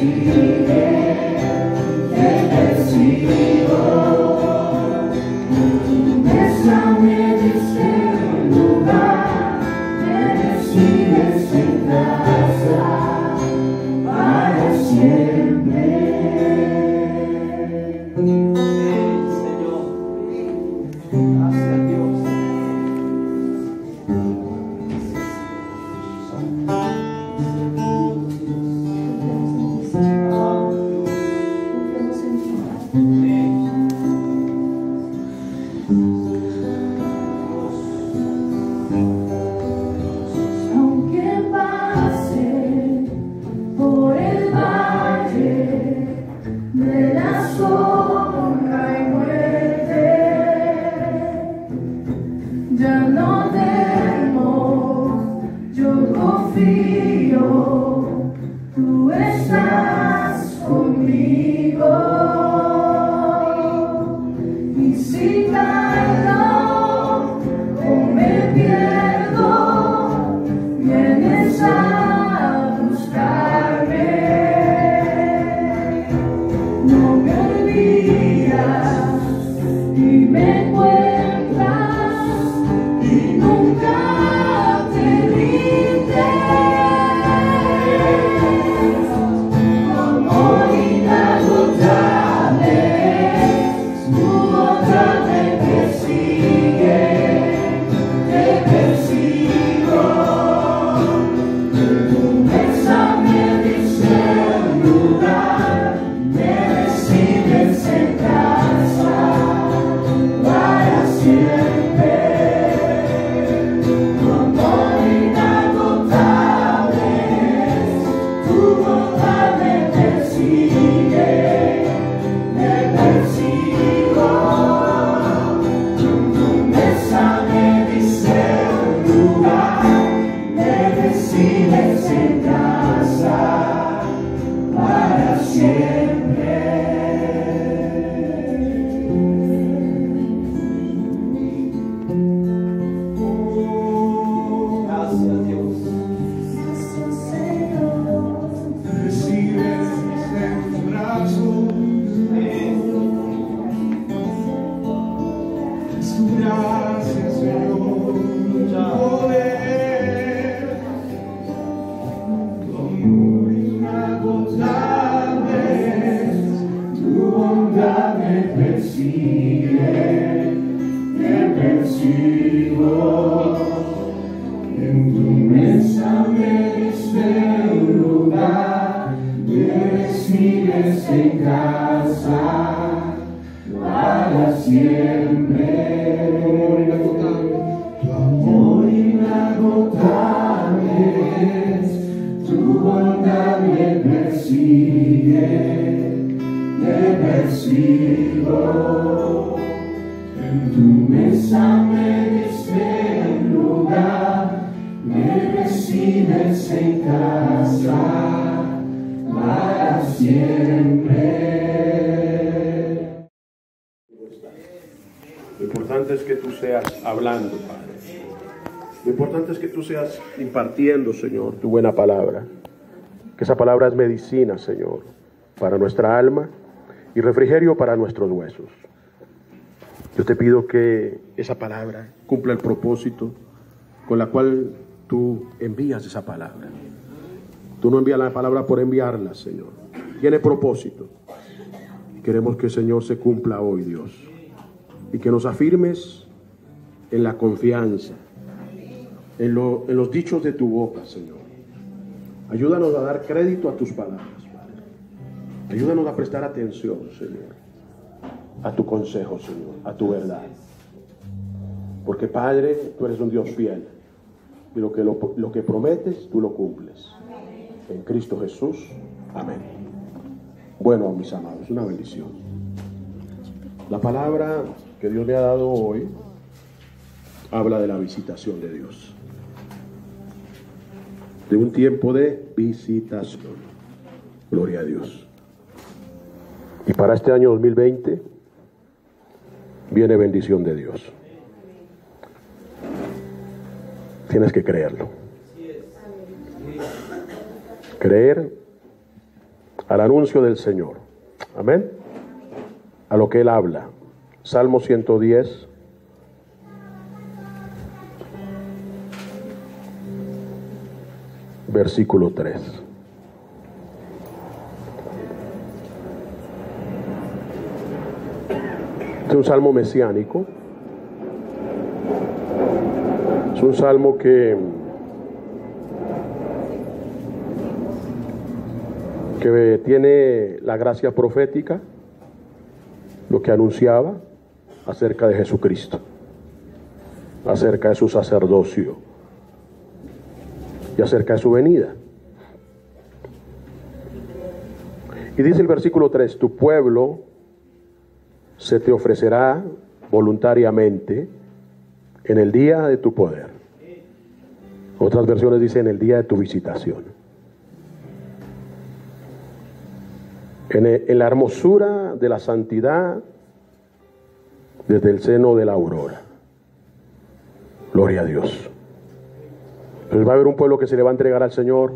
persigue, te Señor, tu buena palabra. Que esa palabra es medicina, Señor, para nuestra alma y refrigerio para nuestros huesos. Yo te pido que esa palabra cumpla el propósito con la cual tú envías esa palabra. Tú no envías la palabra por enviarla, Señor. Tiene propósito. Queremos que, Señor, se cumpla hoy, Dios y que nos afirmes en la confianza, en, lo- en los dichos de tu boca, Señor. Ayúdanos a dar crédito a tus palabras, Padre. Ayúdanos a prestar atención, Señor, a tu consejo, Señor, a tu verdad. Porque, Padre, tú eres un Dios fiel y lo que, lo, lo que prometes, tú lo cumples. En Cristo Jesús, amén. Bueno, mis amados, una bendición. La palabra que Dios me ha dado hoy habla de la visitación de Dios. De un tiempo de visitación. Gloria a Dios. Y para este año 2020 viene bendición de Dios. Tienes que creerlo. Creer al anuncio del Señor. Amén a lo que él habla. Salmo 110. Versículo 3. Es un salmo mesiánico. Es un salmo que que tiene la gracia profética lo que anunciaba acerca de Jesucristo, acerca de su sacerdocio y acerca de su venida. Y dice el versículo 3, tu pueblo se te ofrecerá voluntariamente en el día de tu poder. Otras versiones dicen en el día de tu visitación. en, en la hermosura de la santidad desde el seno de la aurora. Gloria a Dios. Entonces va a haber un pueblo que se le va a entregar al Señor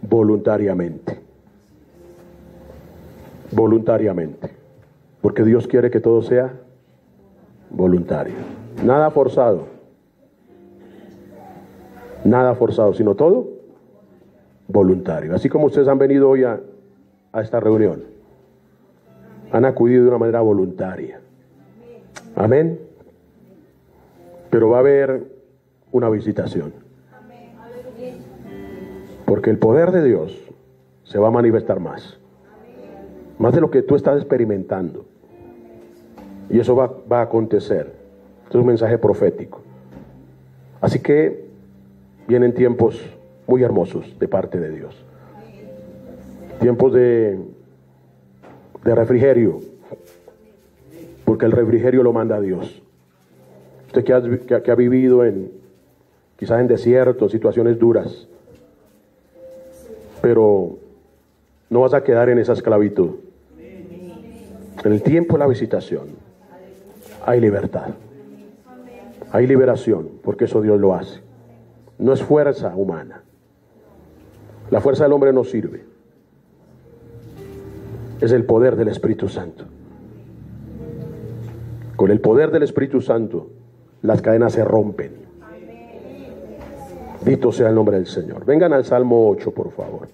voluntariamente. Voluntariamente. Porque Dios quiere que todo sea voluntario. Nada forzado. Nada forzado, sino todo voluntario. Así como ustedes han venido hoy a, a esta reunión. Han acudido de una manera voluntaria. Amén. Pero va a haber una visitación. Porque el poder de Dios se va a manifestar más. Más de lo que tú estás experimentando. Y eso va, va a acontecer. Esto es un mensaje profético. Así que vienen tiempos muy hermosos de parte de Dios tiempos de, de refrigerio, porque el refrigerio lo manda Dios. Usted que ha, que ha vivido en, quizás en desierto, situaciones duras, pero no vas a quedar en esa esclavitud. En el tiempo de la visitación hay libertad, hay liberación, porque eso Dios lo hace. No es fuerza humana. La fuerza del hombre no sirve es el poder del Espíritu Santo. Con el poder del Espíritu Santo, las cadenas se rompen. Bendito sea el nombre del Señor. Vengan al Salmo 8, por favor.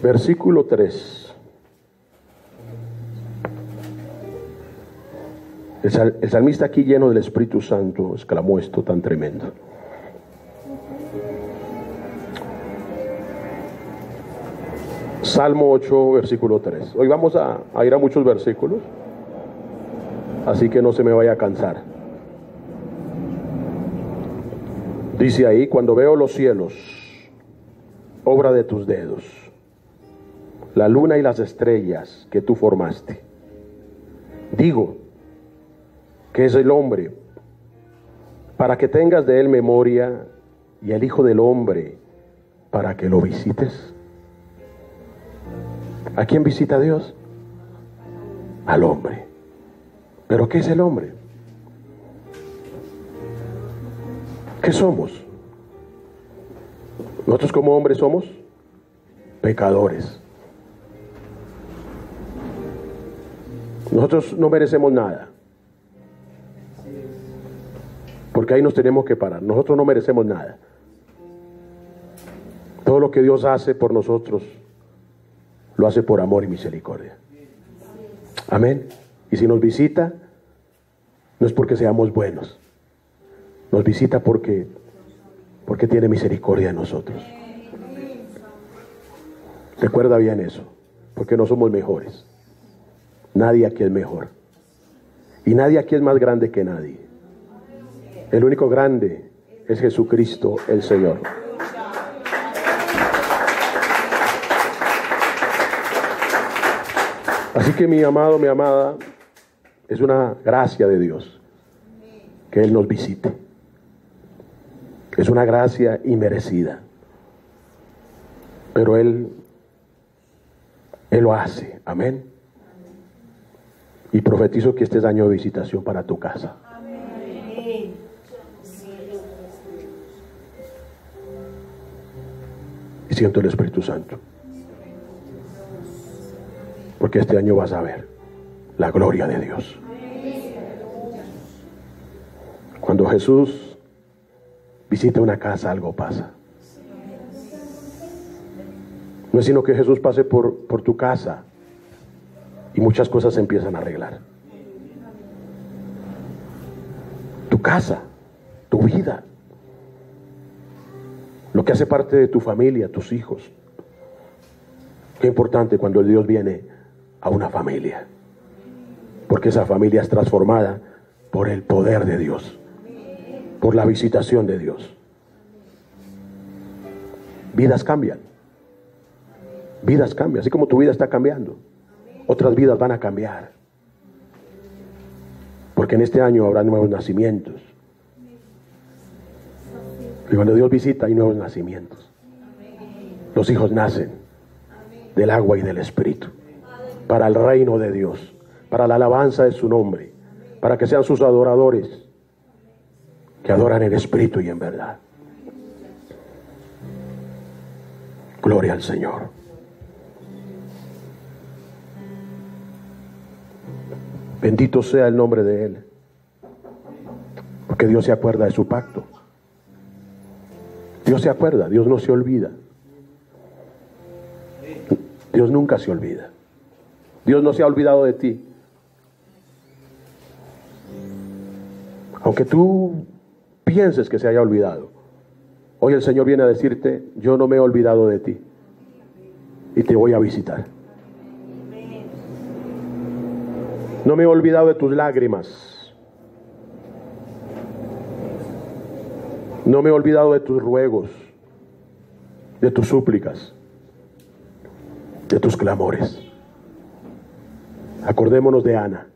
Versículo 3. El, salmista aquí lleno del Espíritu Santo exclamó esto tan tremendo. Salmo 8, versículo 3. Hoy vamos a, a ir a muchos versículos, así que no se me vaya a cansar. Dice ahí, cuando veo los cielos, obra de tus dedos, la luna y las estrellas que tú formaste, digo, que es el hombre, para que tengas de él memoria, y el Hijo del Hombre, para que lo visites. ¿A quién visita Dios? Al hombre. ¿Pero qué es el hombre? ¿Qué somos? Nosotros como hombres somos pecadores. Nosotros no merecemos nada. Porque ahí nos tenemos que parar. Nosotros no merecemos nada. Todo lo que Dios hace por nosotros, lo hace por amor y misericordia. Amén. Y si nos visita, no es porque seamos buenos. Nos visita porque, porque tiene misericordia de nosotros. Recuerda bien eso, porque no somos mejores. Nadie aquí es mejor. Y nadie aquí es más grande que nadie. El único grande es Jesucristo el Señor. Así que mi amado, mi amada, es una gracia de Dios que Él nos visite. Es una gracia inmerecida. Pero Él, Él lo hace. Amén. Y profetizo que este es año de visitación para tu casa. Y siento el Espíritu Santo. Porque este año vas a ver la gloria de Dios. Cuando Jesús visita una casa, algo pasa. No es sino que Jesús pase por, por tu casa y muchas cosas se empiezan a arreglar. Tu casa, tu vida, lo que hace parte de tu familia, tus hijos. Qué importante cuando el Dios viene a una familia, porque esa familia es transformada por el poder de Dios, por la visitación de Dios. Vidas cambian, vidas cambian, así como tu vida está cambiando, otras vidas van a cambiar, porque en este año habrá nuevos nacimientos. Y cuando Dios visita hay nuevos nacimientos. Los hijos nacen del agua y del espíritu para el reino de Dios, para la alabanza de su nombre, para que sean sus adoradores que adoran en espíritu y en verdad. Gloria al Señor. Bendito sea el nombre de Él, porque Dios se acuerda de su pacto. Dios se acuerda, Dios no se olvida. Dios nunca se olvida. Dios no se ha olvidado de ti. Aunque tú pienses que se haya olvidado, hoy el Señor viene a decirte, yo no me he olvidado de ti y te voy a visitar. No me he olvidado de tus lágrimas. No me he olvidado de tus ruegos, de tus súplicas, de tus clamores. Acordémonos de Ana.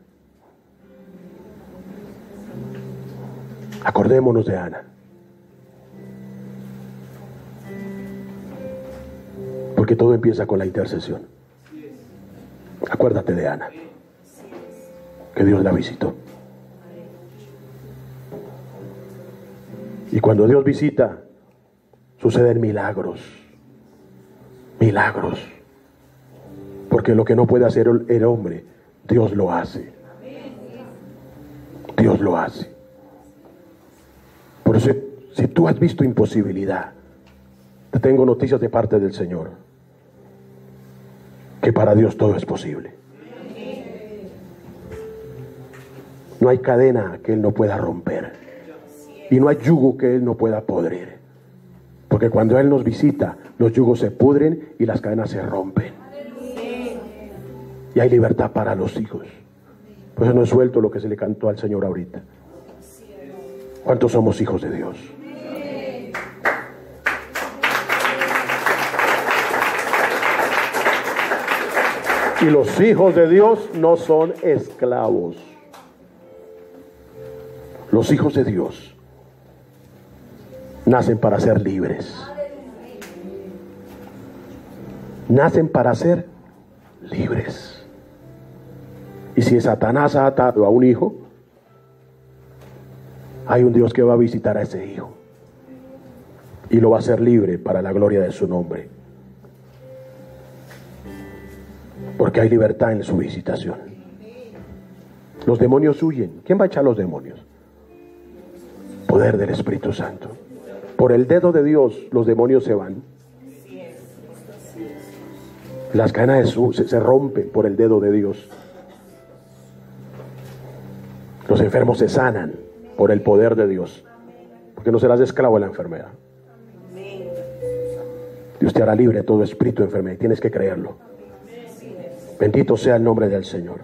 Acordémonos de Ana. Porque todo empieza con la intercesión. Acuérdate de Ana. Que Dios la visitó. Y cuando Dios visita, suceden milagros. Milagros. Porque lo que no puede hacer el, hombre, Dios lo hace. Dios lo hace. Por eso, si tú has visto imposibilidad, te tengo noticias de parte del Señor. que para Dios todo es posible. No hay cadena que Él no pueda romper. Y no hay yugo que Él no pueda podrir. Porque cuando Él nos visita, los yugos se pudren y las cadenas se rompen. Hay libertad para los hijos. Por eso no he suelto lo que se le cantó al Señor ahorita. ¿Cuántos somos hijos de Dios? Y los hijos de Dios no son esclavos. Los hijos de Dios nacen para ser libres. Nacen para ser libres. Y si Satanás ha atado a un hijo, hay un Dios que va a visitar a ese hijo y lo va a hacer libre para la gloria de su nombre. Porque hay libertad en su visitación. Los demonios huyen. ¿Quién va a echar los demonios? Poder del Espíritu Santo. Por el dedo de Dios los demonios se van. Las cadenas se rompen por el dedo de Dios. Los enfermos se sanan por el poder de Dios. Porque no serás esclavo de la enfermedad. Dios te hará libre todo espíritu de enfermedad. y Tienes que creerlo. Bendito sea el nombre del Señor.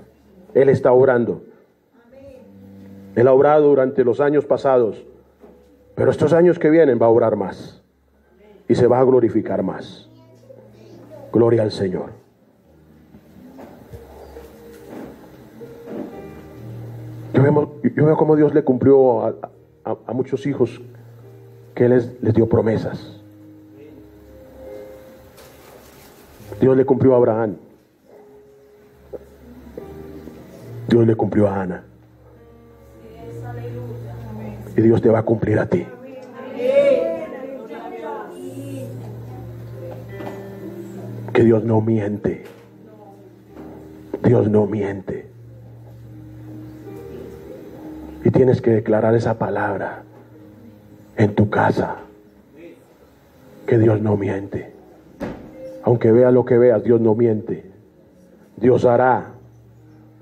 Él está orando. Él ha obrado durante los años pasados. Pero estos años que vienen va a obrar más. Y se va a glorificar más. Gloria al Señor. Yo veo, cómo Dios le cumplió a, muchos hijos que les, les dio promesas. Dios le cumplió a Abraham. Dios le cumplió a Ana. Y Dios te va a cumplir a ti. Que Dios no miente. Dios no miente. Y tienes que declarar esa palabra en tu casa. Que Dios no miente. Aunque vea lo que veas, Dios no miente. Dios hará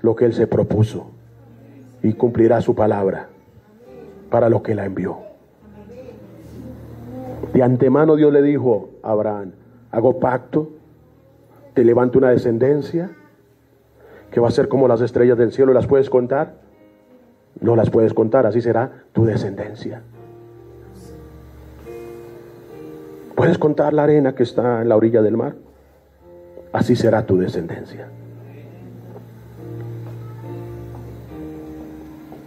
lo que Él se propuso y cumplirá su palabra para lo que la envió. De antemano Dios le dijo a Abraham, hago pacto, te levanto una descendencia que va a ser como las estrellas del cielo, ¿las puedes contar? No las puedes contar, así será tu descendencia. ¿Puedes contar la arena que está en la orilla del mar? Así será tu descendencia.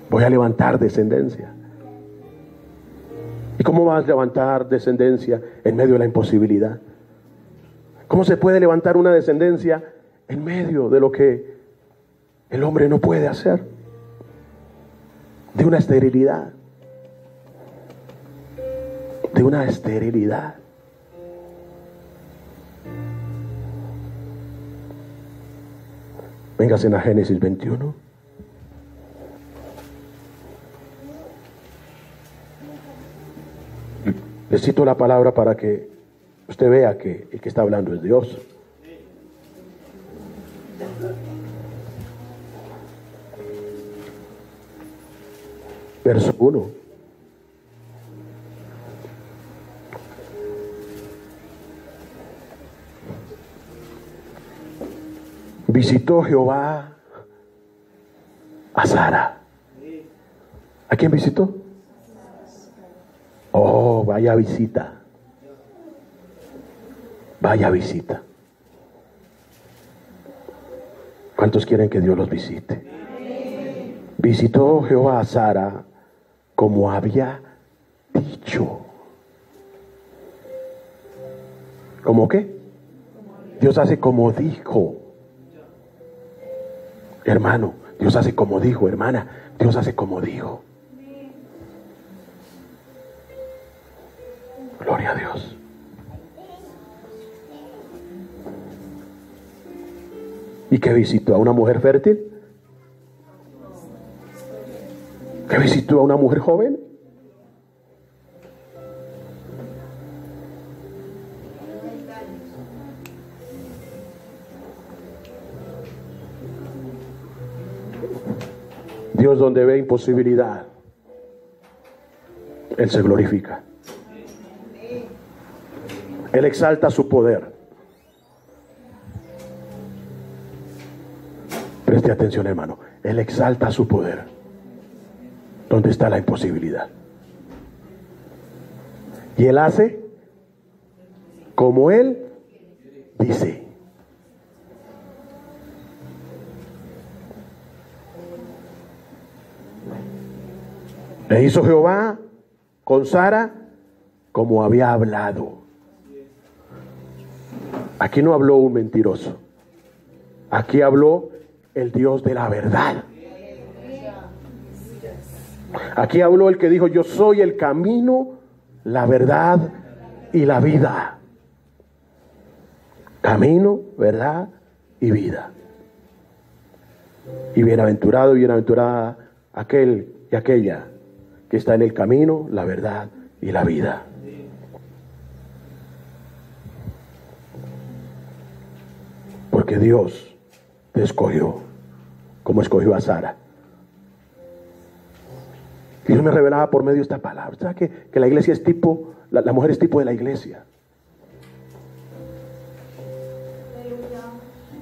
Voy a levantar descendencia. ¿Y cómo vas a levantar descendencia en medio de la imposibilidad? ¿Cómo se puede levantar una descendencia en medio de lo que el hombre no puede hacer? De una esterilidad. De una esterilidad. Vengas en a Génesis 21. Le cito la palabra para que usted vea que el que está hablando es Dios. Verso 1. Visitó Jehová a Sara. ¿A quién visitó? Oh, vaya visita. Vaya visita. ¿Cuántos quieren que Dios los visite? Visitó Jehová a Sara como había dicho. ¿Cómo qué? Dios hace como dijo. Hermano, Dios hace como dijo, hermana, Dios hace como dijo. Gloria a Dios. ¿Y qué visitó a una mujer fértil? que visitó a una mujer joven. Dios donde ve imposibilidad, Él se glorifica. Él exalta su poder. Preste atención, hermano. Él exalta su poder. ¿Dónde está la imposibilidad? Y Él hace como Él dice. Le hizo Jehová con Sara como había hablado. Aquí no habló un mentiroso. Aquí habló el Dios de la verdad. Aquí habló el que dijo, yo soy el camino, la verdad y la vida. Camino, verdad y vida. Y bienaventurado y bienaventurada aquel y aquella que está en el camino, la verdad y la vida. Porque Dios te escogió, como escogió a Sara. Dios me revelaba por medio de esta palabra. ¿Sabes que, que la iglesia es tipo, la, la mujer es tipo de la iglesia?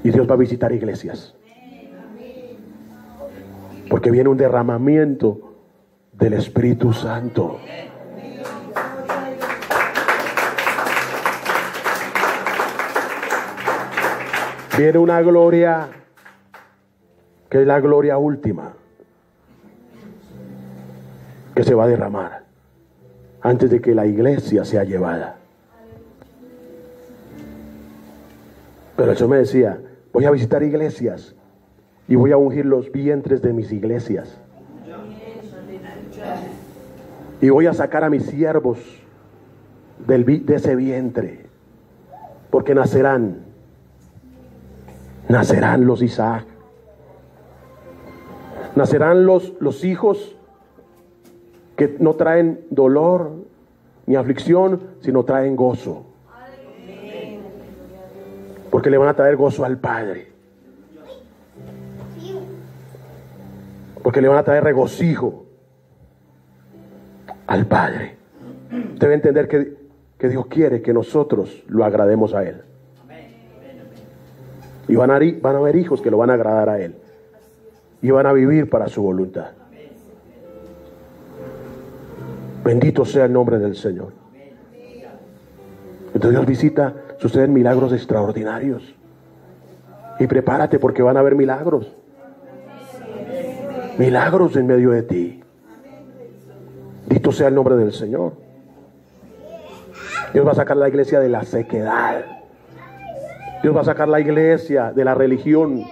Y Dios va a visitar iglesias. Porque viene un derramamiento del Espíritu Santo. Viene una gloria que es la gloria última que se va a derramar antes de que la iglesia sea llevada. Pero eso me decía, voy a visitar iglesias y voy a ungir los vientres de mis iglesias. Y voy a sacar a mis siervos del, de ese vientre, porque nacerán, nacerán los Isaac, nacerán los, los hijos que no traen dolor ni aflicción, sino traen gozo. Porque le van a traer gozo al Padre. Porque le van a traer regocijo al Padre. Usted a entender que, que Dios quiere que nosotros lo agrademos a Él. Y van a, van a haber hijos que lo van a agradar a Él. Y van a vivir para su voluntad. Bendito sea el nombre del Señor. Entonces Dios visita, suceden milagros extraordinarios. Y prepárate porque van a haber milagros. Milagros en medio de ti. Bendito sea el nombre del Señor. Dios va a sacar la iglesia de la sequedad. Dios va a sacar la iglesia de la religión.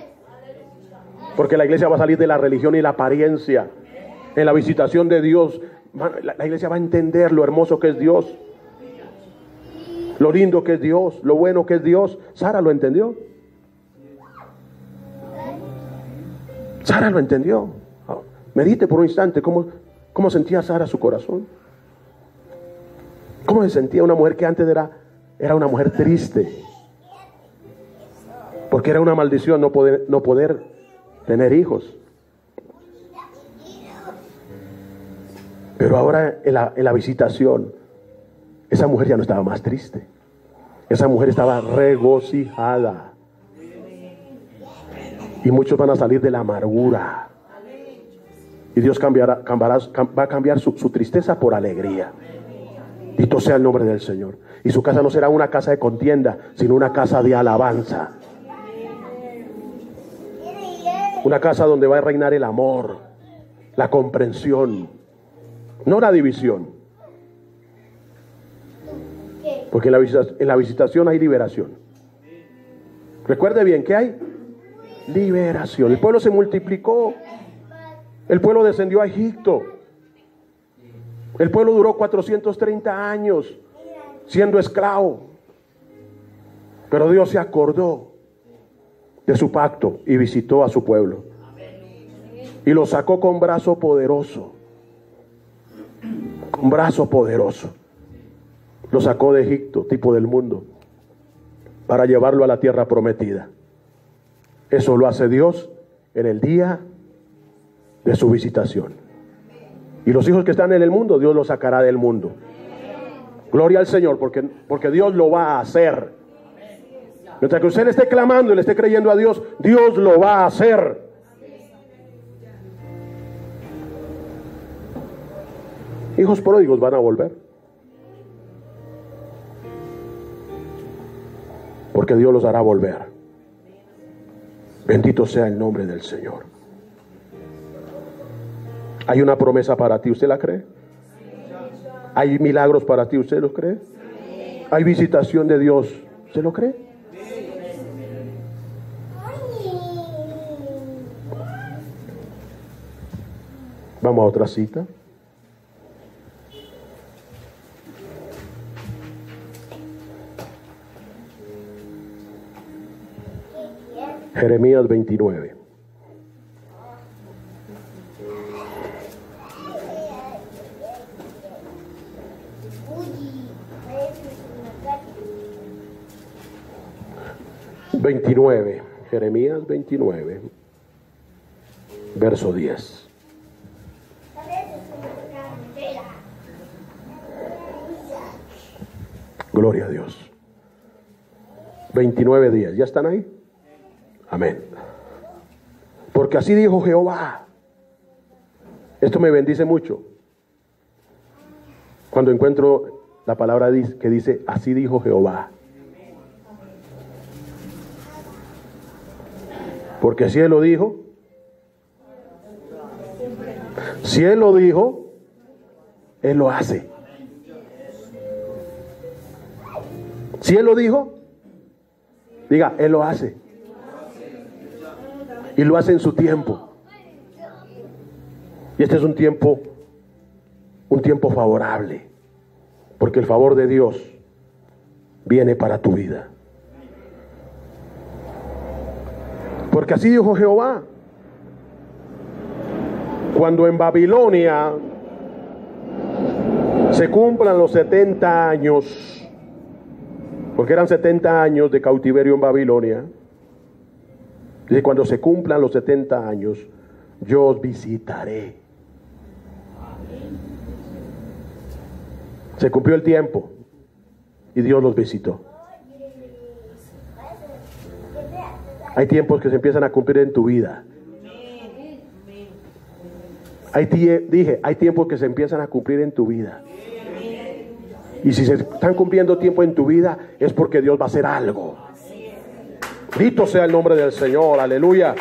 Porque la iglesia va a salir de la religión y la apariencia. En la visitación de Dios, la, iglesia va a entender lo hermoso que es Dios. Lo lindo que es Dios, lo bueno que es Dios. Sara lo entendió. Sara lo entendió. Ah, Medite por un instante cómo, cómo sentía Sara su corazón. ¿Cómo se sentía una mujer que antes era, era una mujer triste? Porque era una maldición no poder, no poder tener hijos. Pero ahora en la, en la visitación, esa mujer ya no estaba más triste. Esa mujer estaba regocijada. Y muchos van a salir de la amargura. Y Dios cambiará, cambiará- cam- va a cambiar su, su tristeza por alegría. Dito sea el nombre del Señor. Y su casa no será una casa de contienda, sino una casa de alabanza. Una casa donde va a reinar el amor, la comprensión, no la división. Porque en la, visitación hay liberación. Recuerde bien que hay liberación. El pueblo se multiplicó. El pueblo descendió a Egipto. El pueblo duró 430 años siendo esclavo. Pero Dios se acordó de su pacto y visitó a su pueblo. Y lo sacó con brazo poderoso. Con brazo poderoso. Lo sacó de Egipto, tipo del mundo, para llevarlo a la tierra prometida. Eso lo hace Dios en el día de su visitación. Y los hijos que están en el mundo, Dios los sacará del mundo. Gloria al Señor, porque, porque Dios lo va a hacer. Mientras que usted le esté clamando y le esté creyendo a Dios, Dios lo va a hacer. Hijos pródigos van a volver. Porque Dios los hará volver. Bendito sea el nombre del Señor. Hay una promesa para ti, ¿usted la cree? Hay milagros para ti, ¿usted los cree? Hay visitación de Dios, ¿usted lo cree? Vamos a otra cita. Jeremías 29. Veintinueve, Jeremías 29, verso 10. Gloria a Dios. 29 días, ¿ya están ahí? Amén. Porque así dijo Jehová. Esto me bendice mucho. Cuando encuentro la palabra que dice, así dijo Jehová. Porque si Él lo dijo, si Él lo dijo, Él lo hace. Si Él lo dijo, diga, Él lo hace. Y lo hace en su tiempo. Y este es un tiempo, un tiempo favorable. Porque el favor de Dios viene para tu vida. Porque así dijo Jehová. Cuando en Babilonia se cumplan los 70 años, porque eran 70 años de cautiverio en Babilonia, y cuando se cumplan los 70 años, yo os visitaré. Se cumplió el tiempo y Dios los visitó. Hay tiempos que se empiezan a cumplir en tu vida. Hay dije, hay tiempos que se empiezan a cumplir en tu vida. Y si se están cumpliendo tiempo en tu vida, es porque Dios va a hacer algo. Bendito sea el nombre del Señor, aleluya.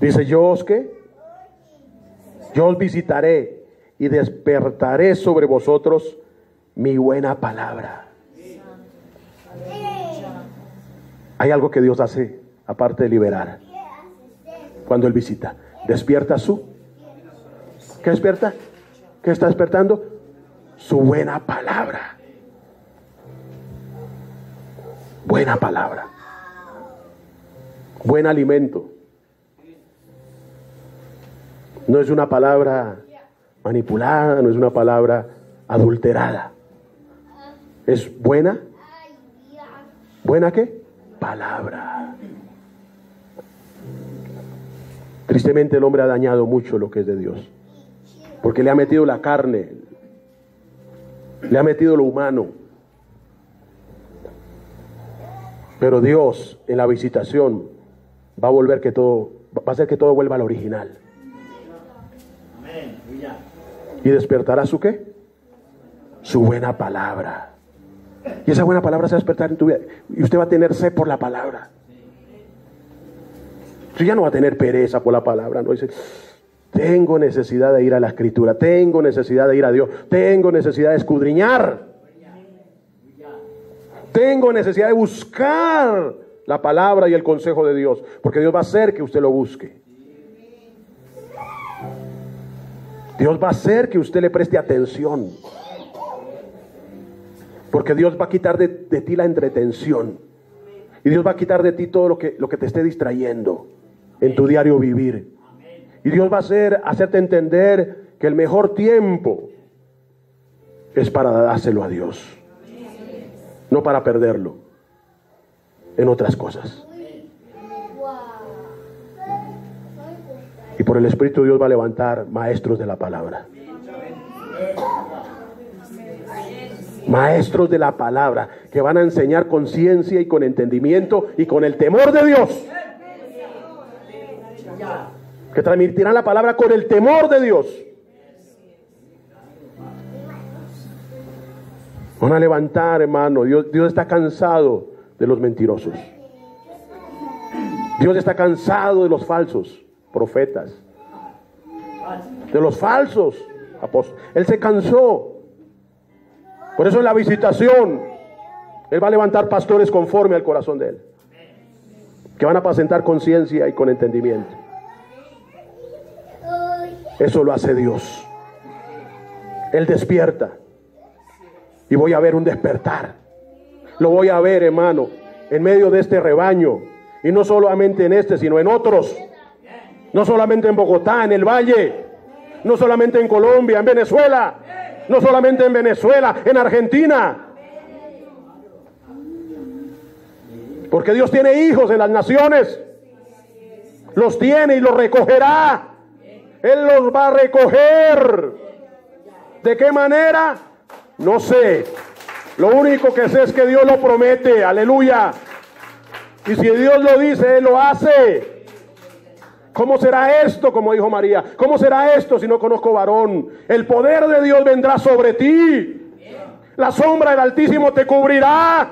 Dice, yo os que, yo os visitaré y despertaré sobre vosotros mi buena palabra. Hay algo que Dios hace aparte de liberar. Cuando Él visita, despierta su. ¿Qué despierta? ¿Qué está despertando? Su buena palabra. Buena palabra. Buen alimento. No es una palabra manipulada, no es una palabra adulterada. Es buena. ¿Buena qué? Palabra. Tristemente el hombre ha dañado mucho lo que es de Dios. Porque le ha metido la carne, le ha metido lo humano. Pero Dios en la visitación va a volver que todo, va a hacer que todo vuelva al original. Y despertará su qué? Su buena palabra. Y esa buena palabra se va a despertar en tu vida. Y usted va a tener sed por la palabra. Usted ya no va a tener pereza por la palabra. No dice, tengo necesidad de ir a la escritura. Tengo necesidad de ir a Dios. Tengo necesidad de escudriñar. Tengo necesidad de buscar la palabra y el consejo de Dios. Porque Dios va a hacer que usted lo busque. Dios va a hacer que usted le preste atención. Porque Dios va a quitar de, de ti la entretención. Y Dios va a quitar de ti todo lo que, lo que te esté distrayendo en tu diario vivir. Y Dios va a hacer, hacerte entender que el mejor tiempo es para dárselo a Dios. No para perderlo. en otras cosas. Y por el Espíritu Dios va a levantar maestros de la palabra. Maestros de la palabra que van a enseñar con ciencia y con entendimiento y con el temor de Dios. Que transmitirán la palabra con el temor de Dios. Van a levantar, hermano. Dios, Dios está cansado de los mentirosos. Dios está cansado de los falsos profetas. De los falsos apóstoles. Él se cansó. Por eso en la visitación, Él va a levantar pastores conforme al corazón de Él. Que van a apacentar conciencia y con entendimiento. Eso lo hace Dios. Él despierta. Y voy a ver un despertar. Lo voy a ver, hermano, en medio de este rebaño. Y no solamente en este, sino en otros. No solamente en Bogotá, en el Valle. No solamente en Colombia, en Venezuela. No solamente en Venezuela, en Argentina. Porque Dios tiene hijos en las naciones. Los tiene y los recogerá. Él los va a recoger. ¿De qué manera? No sé. Lo único que sé es que Dios lo promete. Aleluya. Y si Dios lo dice, Él lo hace. ¿Cómo será esto? Como dijo María. ¿Cómo será esto si no conozco varón? El poder de Dios vendrá sobre ti. La sombra del Altísimo te cubrirá.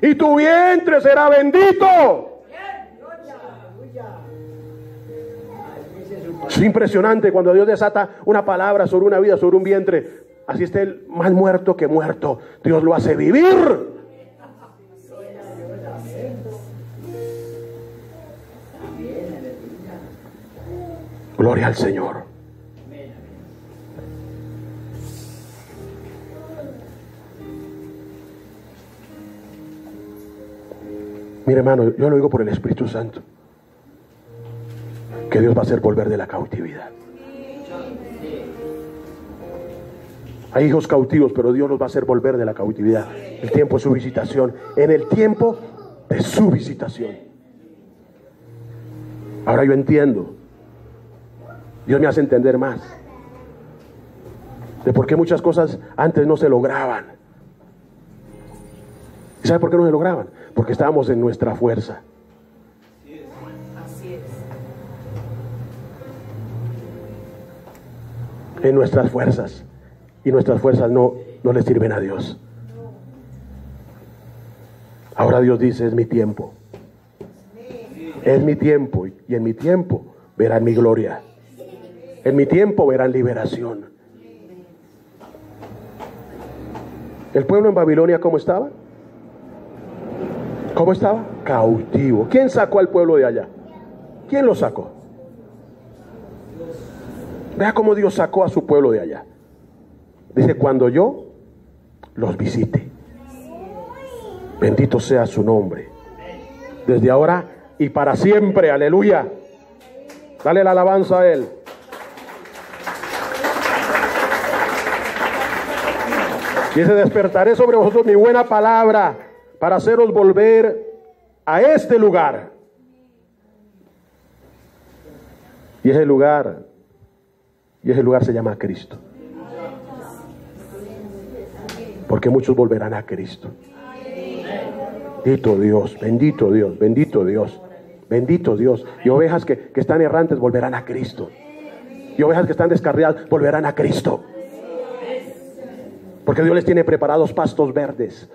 Y tu vientre será bendito. Es impresionante cuando Dios desata una palabra sobre una vida, sobre un vientre. Así esté el más muerto que muerto. Dios lo hace vivir. Gloria al Señor. Mire hermano, yo lo digo por el Espíritu Santo. Que Dios va a hacer volver de la cautividad. Hay hijos cautivos, pero Dios los va a hacer volver de la cautividad. El tiempo de su visitación. En el tiempo de su visitación. Ahora yo entiendo. Dios me hace entender más. De por qué muchas cosas antes no se lograban. ¿Y sabe por qué no se lograban? Porque estábamos en nuestra fuerza. En nuestras fuerzas. Y nuestras fuerzas no, no le sirven a Dios. Ahora Dios dice, es mi tiempo. Es mi tiempo. Y en mi tiempo verán mi gloria. En mi tiempo verán liberación. ¿El pueblo en Babilonia cómo estaba? ¿Cómo estaba? Cautivo. ¿Quién sacó al pueblo de allá? ¿Quién lo sacó? Vea cómo Dios sacó a su pueblo de allá. Dice, cuando yo los visite. Bendito sea su nombre. Desde ahora y para siempre. Aleluya. Dale la alabanza a Él. Dice, despertaré sobre vosotros mi buena palabra para haceros volver a este lugar. Y ese lugar, y ese lugar se llama Cristo. Porque muchos volverán a Cristo. Bendito Dios, bendito Dios, bendito Dios, bendito Dios. Y ovejas que, que están errantes volverán a Cristo. Y ovejas que están descarriadas volverán a Cristo. Porque Dios les tiene preparados pastos verdes,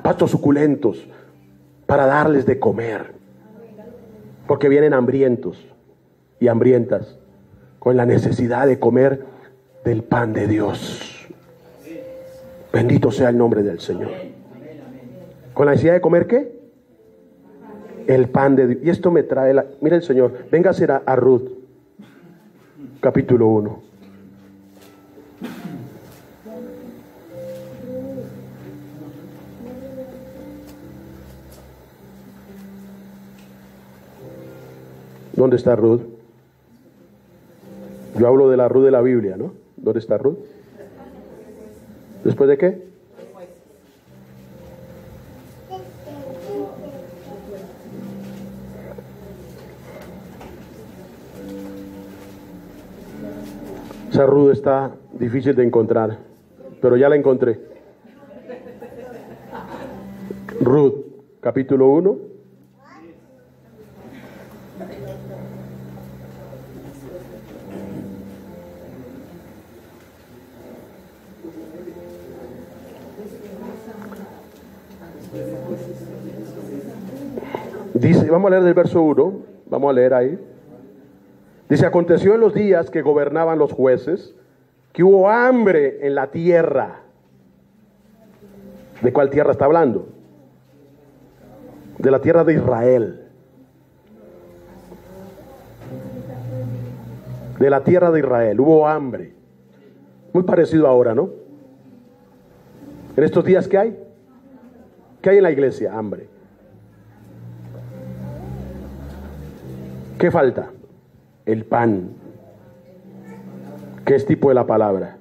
pastos suculentos, para darles de comer. Porque vienen hambrientos y hambrientas con la necesidad de comer del pan de Dios. Bendito sea el nombre del Señor. ¿Con la necesidad de comer qué? El pan de Dios. Y esto me trae la... Mira el Señor, venga a ser a, Ruth, capítulo 1. ¿Dónde está Ruth? Yo hablo de la Ruth de la Biblia, ¿no? ¿Dónde está Ruth? ¿Después de qué? Esa Ruth está difícil de encontrar, pero ya la encontré. Ruth, capítulo 1 vamos a leer del verso 1, vamos a leer ahí. Dice, aconteció en los días que gobernaban los jueces, que hubo hambre en la tierra. ¿De cuál tierra está hablando? De la tierra de Israel. De la tierra de Israel. Hubo hambre. Muy parecido ahora, ¿no? En estos días, ¿qué hay? ¿Qué hay en la iglesia? Hambre. ¿Qué falta? El pan. ¿Qué es tipo de la palabra?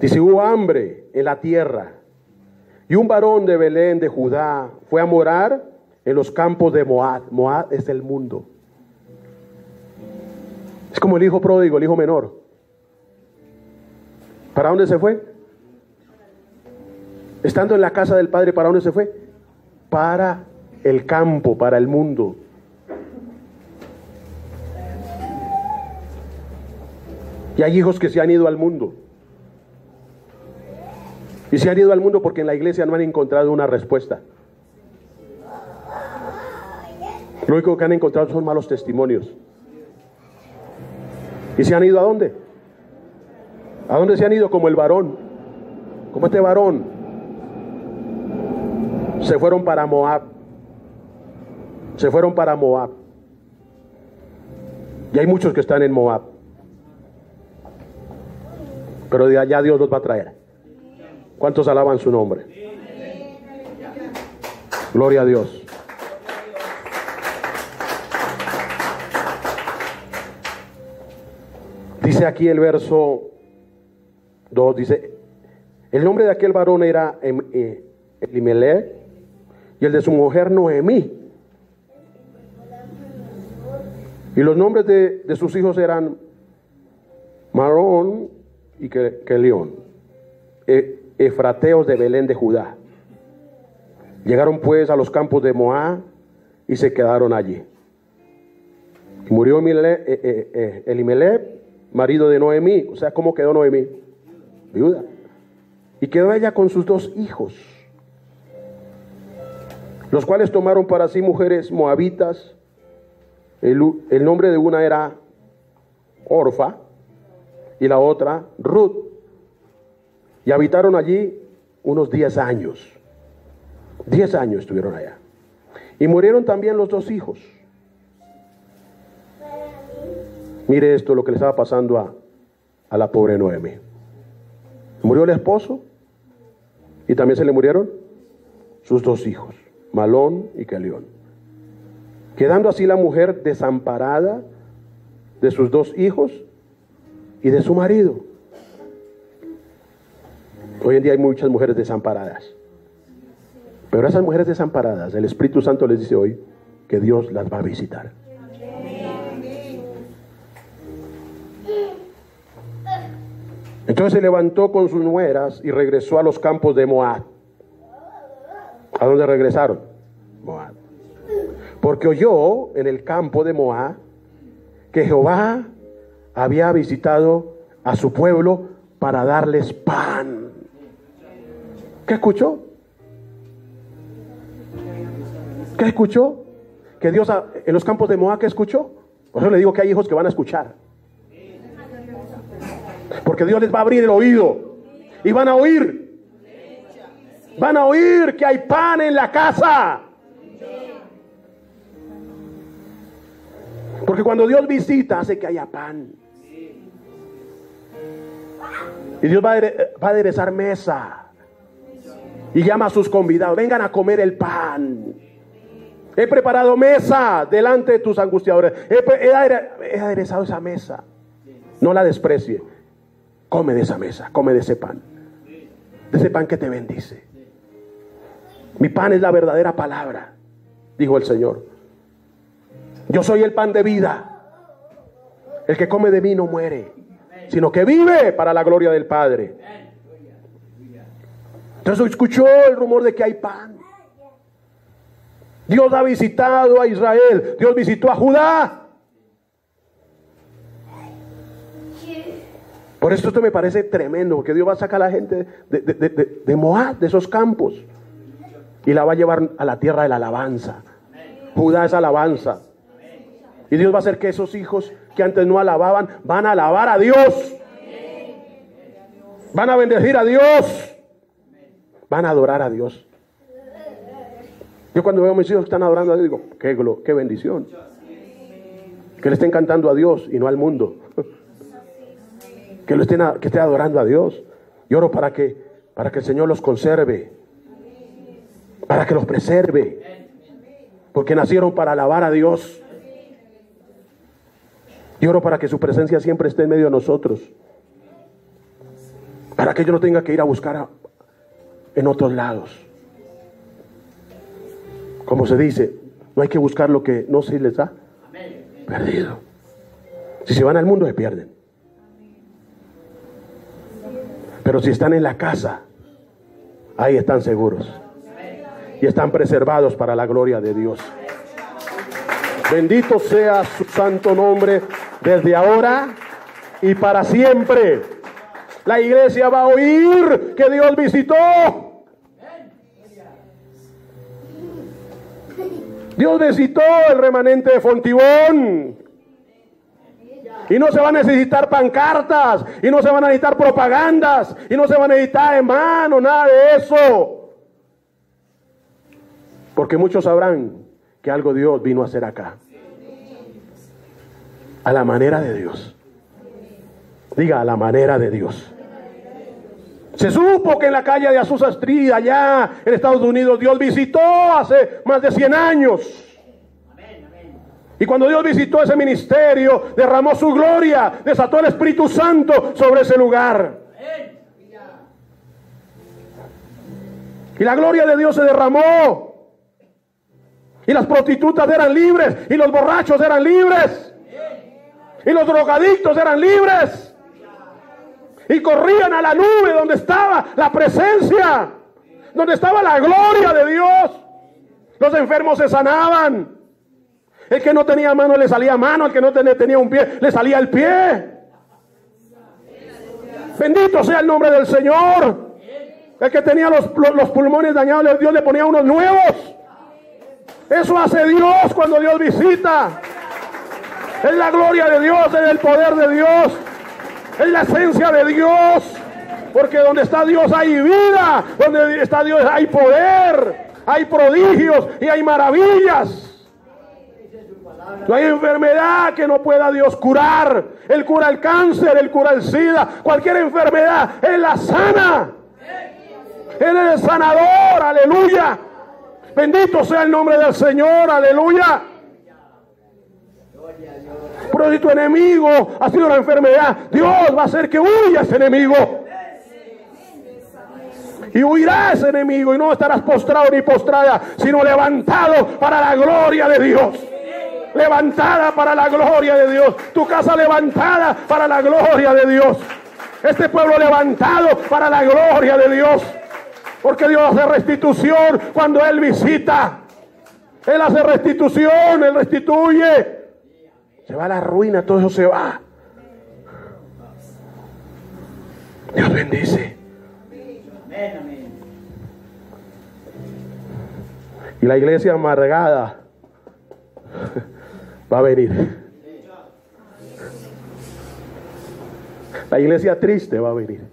Dice, hubo hambre en la tierra. Y un varón de Belén de Judá fue a morar en los campos de Moab. Moab es el mundo. Es como el hijo pródigo, el hijo menor. ¿Para dónde se fue? Estando en la casa del padre, ¿para dónde se fue? Para el campo, para el mundo. Y hay hijos que se han ido al mundo. Y se han ido al mundo porque en la iglesia no han encontrado una respuesta. Lo único que han encontrado son malos testimonios. ¿Y se han ido a dónde? ¿A dónde se han ido? Como el varón. Como este varón. Se fueron para Moab. Se fueron para Moab. Y hay muchos que están en Moab. Pero de allá Dios los va a traer. ¿Cuántos alaban su nombre? Gloria a Dios. Dice aquí el verso 2, dice, el nombre de aquel varón era Em- eh, Elimelech y el de su mujer Noemí. Y los nombres de, de sus hijos eran Marón y que, que León, e- efrateos de Belén de Judá. Llegaron pues a los campos de Moab y se quedaron allí. Murió eh, eh, eh, Elimelech, marido de Noemí. O sea, ¿cómo quedó Noemí? Viuda. Y quedó ella con sus dos hijos, los cuales tomaron para sí mujeres moabitas. El, el nombre de una era Orfa y la otra Ruth. Y habitaron allí unos 10 años. 10 años estuvieron allá. Y murieron también los dos hijos. Mire esto, lo que le estaba pasando a, a la pobre Noemi. Murió el esposo y también se le murieron sus dos hijos, Malón y Calión. Quedando así la mujer desamparada de sus dos hijos y de su marido. Hoy en día hay muchas mujeres desamparadas. Pero esas mujeres desamparadas, el Espíritu Santo les dice hoy que Dios las va a visitar. Entonces se levantó con sus nueras y regresó a los campos de Moab. ¿A dónde regresaron? Moab. Porque oyó en el campo de Moab que Jehová había visitado a su pueblo para darles pan. ¿Qué escuchó? ¿Qué escuchó? Que Dios en los campos de Moab, ¿qué escuchó? Por eso le digo que hay hijos que van a escuchar. Porque Dios les va a abrir el oído y van a oír. Van a oír que hay pan en la casa. Porque cuando Dios visita hace que haya pan. Y Dios va a, va a aderezar mesa. Y llama a sus convidados, vengan a comer el pan. He preparado mesa delante de tus angustiadores. He, he he aderezado esa mesa. No la desprecie. Come de esa mesa, come de ese pan. De ese pan que te bendice. Mi pan es la verdadera palabra, dijo el Señor. Yo soy el pan de vida. El que come de mí no muere. Sino que vive para la gloria del Padre. Entonces escuchó el rumor de que hay pan. Dios ha visitado a Israel, Dios visitó a Judá. Por eso esto me parece tremendo, porque Dios va a sacar a la gente de, de Moab, de esos campos, y la va a llevar a la tierra de la alabanza. Judá es alabanza. Y Dios va a hacer que esos hijos que antes no alababan, van a alabar a Dios. Van a bendecir a Dios. Van a adorar a Dios. Yo cuando veo a mis hijos que están adorando a Dios, digo, qué, qué bendición. Que le estén cantando a Dios y no al mundo. Que lo estén que estén adorando a Dios. Y oro para que, para que el Señor los conserve. Para que los preserve. Porque nacieron para alabar a Dios. Y oro para que su presencia siempre esté en medio de nosotros. Para que yo no tenga que ir a buscar a- en otros lados. Como se dice, no hay que buscar lo que no se les da. Perdido. Si se van al mundo se pierden. Pero si están en la casa, ahí están seguros. Y están preservados para la gloria de Dios. Bendito sea su santo nombre desde ahora y para siempre. La iglesia va a oír que Dios visitó. Dios visitó el remanente de Fontibón. Y no se van a necesitar pancartas, y no se van a necesitar propagandas, y no se van a necesitar en mano, nada de eso. Porque muchos sabrán que algo Dios vino a hacer acá. A la manera de Dios. Diga, a la manera de Dios. Se supo que en la calle de Azusa Street, allá en Estados Unidos, Dios visitó hace más de 100 años. Y cuando Dios visitó ese ministerio, derramó su gloria, desató el Espíritu Santo sobre ese lugar. Y la gloria de Dios se derramó. Y las prostitutas eran libres, y los borrachos eran libres, y los drogadictos eran libres. Y corrían a la nube donde estaba la presencia, donde estaba la gloria de Dios. Los enfermos se sanaban. El que no tenía mano le salía mano, el que no ten- tenía un pie le salía el pie. Bendito sea el nombre del Señor. El que tenía los, los pulmones dañados, Dios le ponía unos nuevos. Eso hace Dios cuando Dios visita. Es la gloria de Dios, es el poder de Dios, es la esencia de Dios. Porque donde está Dios hay vida, donde está Dios hay poder, hay prodigios y hay maravillas. No hay enfermedad que no pueda Dios curar. Él cura el cáncer, Él cura el SIDA, cualquier enfermedad, Él la sana. Él es el sanador, aleluya. Bendito sea el nombre del Señor, aleluya. Pero si tu enemigo ha sido una enfermedad, Dios va a hacer que huya ese enemigo. Y huirá ese enemigo y no estarás postrado ni postrada, sino levantado para la gloria de Dios. Levantada para la gloria de Dios. Tu casa levantada para la gloria de Dios. Este pueblo levantado para la gloria de Dios. Porque Dios hace restitución cuando Él visita. Él hace restitución, Él restituye. Se va a la ruina, todo eso se va. Dios bendice. Y la iglesia amargada va a venir. La iglesia triste va a venir.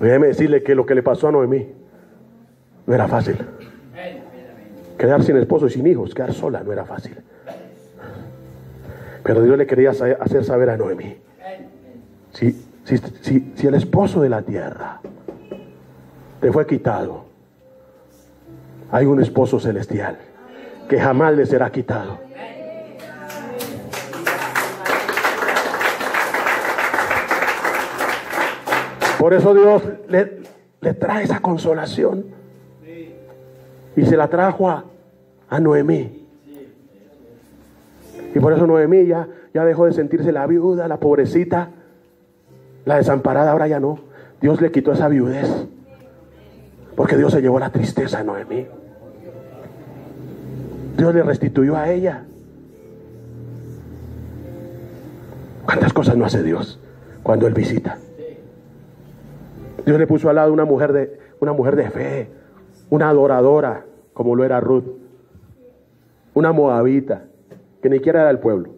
Déjeme decirle que lo que le pasó a Noemí no era fácil. Quedar sin esposo y sin hijos, quedar sola no era fácil. Pero Dios le quería hacer saber a Noemí. Si, si, si, si el esposo de la tierra te fue quitado, hay un esposo celestial que jamás le será quitado. Por eso Dios le, trae esa consolación. Y se la trajo a, a Noemí. Y por eso Noemí ya, ya dejó de sentirse la viuda, la pobrecita. La desamparada ahora ya no. Dios le quitó esa viudez. Porque Dios se llevó la tristeza de Noemí. Dios le restituyó a ella. ¿Cuántas cosas no hace Dios cuando Él visita? Dios le puso al lado una mujer de, una mujer de fe, una adoradora, como lo era Ruth, una moabita, que ni siquiera era del pueblo.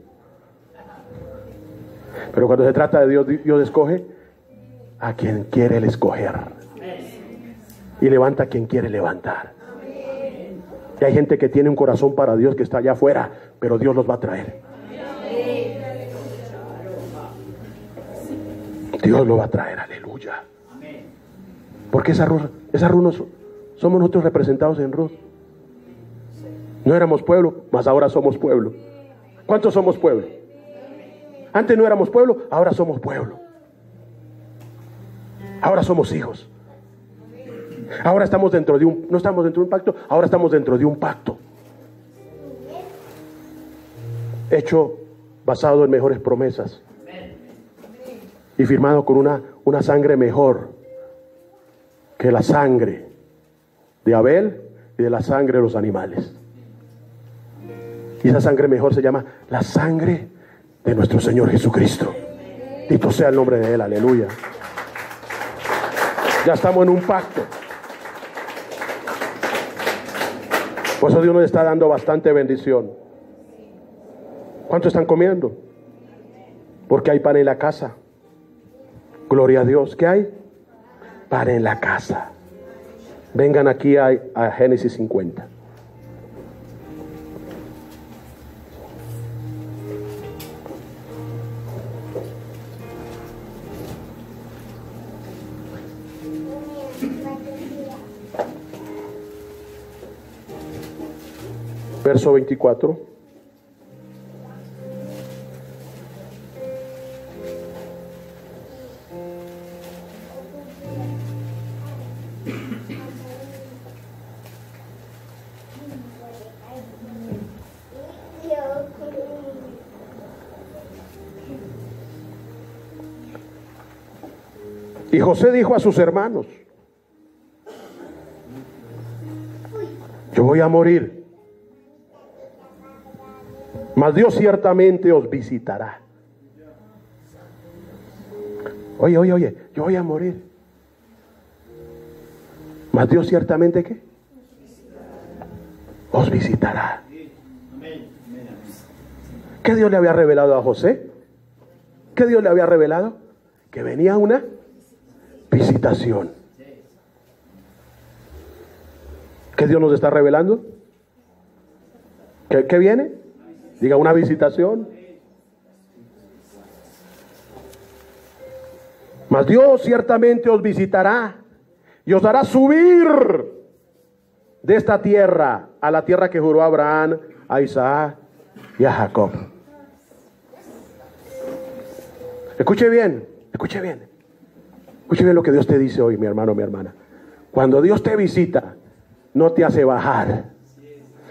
Pero cuando se trata de Dios, Dios escoge a quien quiere el escoger. Y levanta a quien quiere levantar. Y hay gente que tiene un corazón para Dios que está allá afuera, pero Dios los va a traer. Dios lo va a traer, aleluya. Porque esa Ruth, esa Ruth somos nosotros representados en Ruth. No éramos pueblo, mas ahora somos pueblo. ¿Cuántos somos pueblo? Antes no éramos pueblo, ahora somos pueblo. Ahora somos hijos. Ahora estamos dentro de un, no estamos dentro de un pacto, ahora estamos dentro de un pacto. Hecho basado en mejores promesas. Y firmado con una, una sangre mejor que la sangre de Abel y de la sangre de los animales. Y esa sangre mejor se llama la sangre de nuestro Señor Jesucristo. Dito sea el nombre de Él, aleluya. Ya estamos en un pacto. Por eso Dios nos está dando bastante bendición. ¿Cuánto están comiendo? Porque hay pan en la casa. Gloria a Dios. ¿Qué hay? Pan en la casa. Vengan aquí a, a Génesis 50. Verso 24. José dijo a sus hermanos, yo voy a morir, mas Dios ciertamente os visitará. Oye, oye, oye, yo voy a morir. Mas Dios ciertamente qué? Os visitará. ¿Qué Dios le había revelado a José? ¿Qué Dios le había revelado? Que venía una visitación. ¿Qué Dios nos está revelando? ¿Qué, qué viene? Diga una visitación. Mas Dios ciertamente os visitará y os hará subir de esta tierra a la tierra que juró Abraham, a Isaac y a Jacob. Escuche bien, escuche bien. Escuche bien lo que Dios te dice hoy, mi hermano, mi hermana. Cuando Dios te visita, no te hace bajar,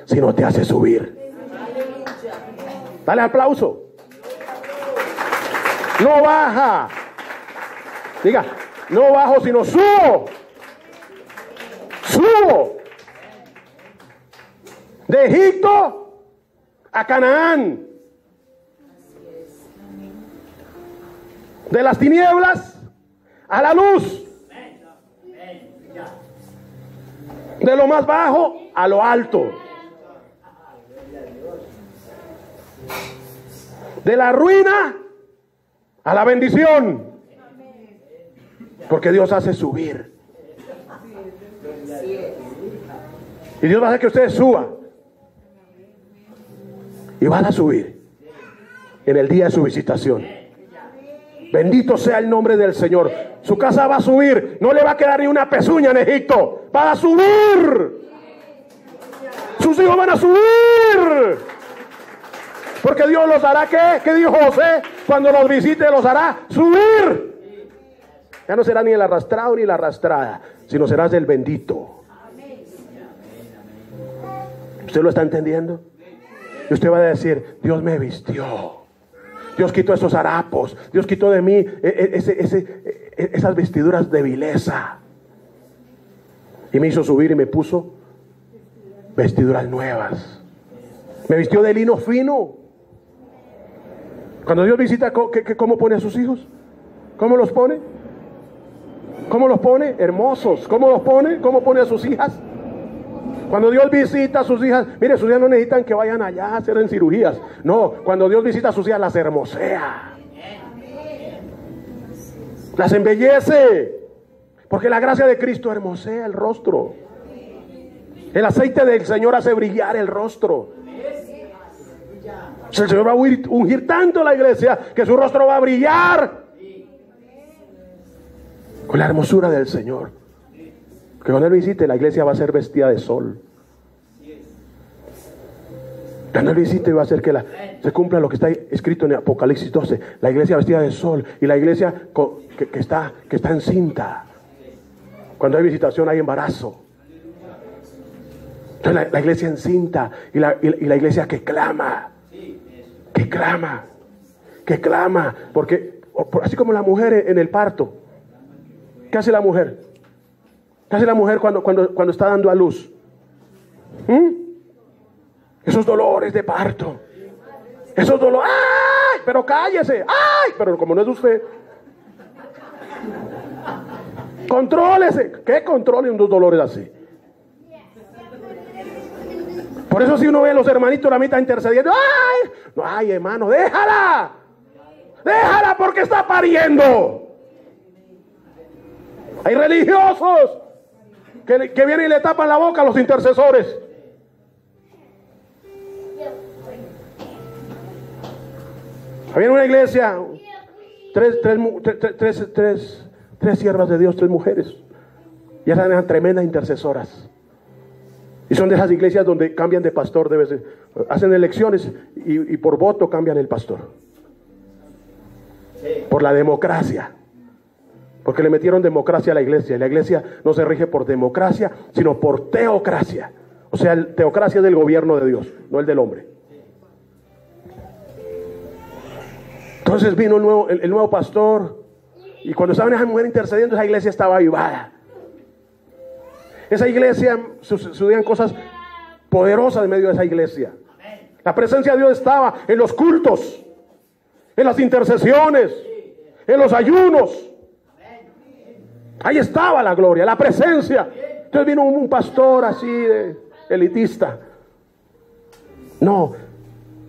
sino te hace subir. Dale aplauso. No baja. Diga, no bajo, sino subo. Subo. De Egipto a Canaán. De las tinieblas a la luz. De lo más bajo a lo alto. De la ruina a la bendición. Porque Dios hace subir. Y Dios va a hacer que ustedes suban. Y van a subir en el día de su visitación. Bendito sea el nombre del Señor. Su casa va a subir. No le va a quedar ni una pezuña en Egipto. Va a subir. Sus hijos van a subir. Porque Dios los hará ¿qué? ¿Qué dijo José? Cuando los visite los hará subir. Ya no será ni el arrastrado ni la arrastrada, sino serás el bendito. ¿Usted lo está entendiendo? Y usted va a decir, Dios me vistió. Dios quitó esos harapos. Dios quitó de mí eh, eh, ese- ese- eh, esas vestiduras de vileza. Y me hizo subir y me puso vestiduras nuevas. Me vistió de lino fino. Cuando Dios visita, ¿co- qué- qué- ¿cómo pone a sus hijos? ¿Cómo los pone? ¿Cómo los pone? Hermosos. ¿Cómo los pone? ¿Cómo pone a sus hijas? Cuando Dios visita a sus hijas, mire, sus hijas no necesitan que vayan allá a hacer en cirugías. No, cuando Dios visita a sus hijas, las hermosea. Las embellece. Porque la gracia de Cristo hermosea el rostro. El aceite del Señor hace brillar el rostro. El Señor va a ungir, tanto la iglesia que su rostro va a brillar con la hermosura del Señor. Que cuando Él visite, la iglesia va a ser vestida de sol. Cuando Él visite, va a hacer que la- se cumpla lo que está escrito en Apocalipsis 12. La iglesia vestida de sol y la iglesia que, está, que está encinta. Cuando hay visitación, hay embarazo. Entonces, la, iglesia encinta y la, y y la iglesia que clama. Que clama. Que clama. Porque por- así como la mujer en el parto. ¿Qué hace la mujer? ¿Qué hace la mujer cuando, cuando, cuando está dando a luz? ¿Mm? Esos dolores de parto. Esos dolores. ¡Ay! Pero cállese. ¡Ay! Pero como no es usted. Contrólese. ¿Qué controle unos dolores así? Por eso si uno ve a los hermanitos la mitad intercediendo. ¡Ay! No, ay, hermano, déjala. Déjala porque está pariendo. Hay religiosos que, vienen y le tapan la boca a los intercesores. Había una iglesia tres, tres, tres, tres, siervas de Dios, tres mujeres. Y eran tremendas intercesoras. Y son de esas iglesias donde cambian de pastor de vez en- hacen elecciones y, y por voto cambian el pastor. Por la democracia. Porque le metieron democracia a la iglesia. La iglesia no se rige por democracia, sino por teocracia. O sea, el teocracia es del gobierno de Dios, no el del hombre. Entonces vino el nuevo, pastor. Y cuando estaban esas mujeres intercediendo, esa iglesia estaba avivada. Esa iglesia su- sucedían cosas poderosas en medio de esa iglesia. La presencia de Dios estaba en los cultos, en las intercesiones, en los ayunos. Ahí estaba la gloria, la presencia. Entonces vino un, pastor así de elitista. No,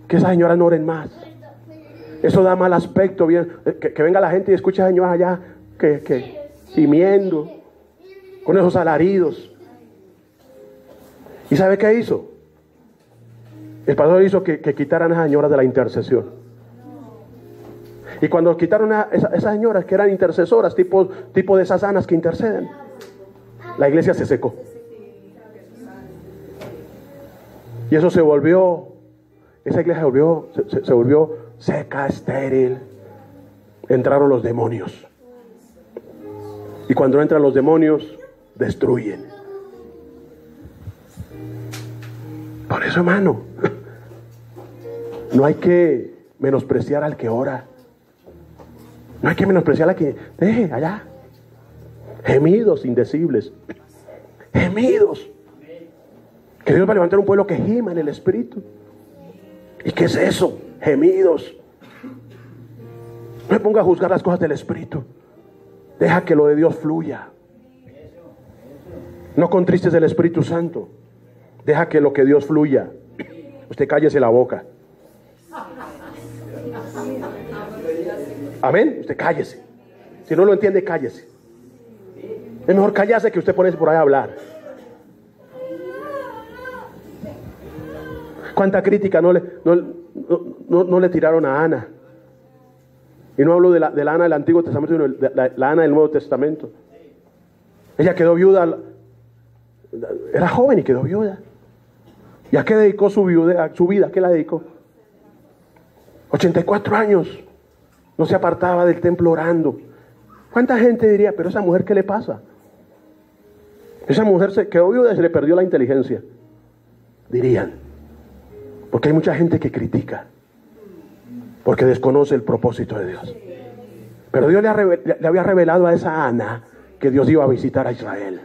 que esas señoras no oren más. Eso da mal aspecto. Bien, eh, que, venga la gente y escuche a señoras allá que, que gimiendo, con esos alaridos. ¿Y sabe qué hizo? El pastor hizo que, que quitaran a esas señoras de la intercesión. Y cuando quitaron a esa- esas señoras que eran intercesoras, tipo, tipo de esas sanas que interceden, la iglesia se secó. Y eso se volvió, esa iglesia se volvió, se- se volvió seca, estéril. Entraron los demonios. Y cuando entran los demonios, destruyen. Por eso, hermano, no hay que menospreciar al que ora. No hay que menospreciar al que deje allá. Gemidos indecibles. Gemidos. Que Dios va a levantar un pueblo que gima en el Espíritu. ¿Y qué es eso? Gemidos. No me ponga a juzgar las cosas del Espíritu. Deja que lo de Dios fluya. No contristes el Espíritu Santo. Deja que lo que Dios fluya. Usted cállese la boca. Amén. Usted cállese. Si no lo entiende, cállese. Es mejor callarse que usted ponerse por ahí a hablar. ¿Cuánta crítica no le, no, no- no- le tiraron a Ana? Y no hablo de la, de la Ana del Antiguo Testamento, sino de la, Ana del Nuevo Testamento. Ella quedó viuda, era joven y quedó viuda. ¿Y a qué dedicó su, viude- su vida? ¿A qué la dedicó? 84 años. No se apartaba del templo orando. ¿Cuánta gente diría, pero esa mujer qué le pasa? Esa mujer se viuda y se le perdió la inteligencia. Dirían. Porque hay mucha gente que critica. porque desconoce el propósito de Dios. Pero Dios le, le había revelado a esa Ana que Dios iba a visitar a Israel.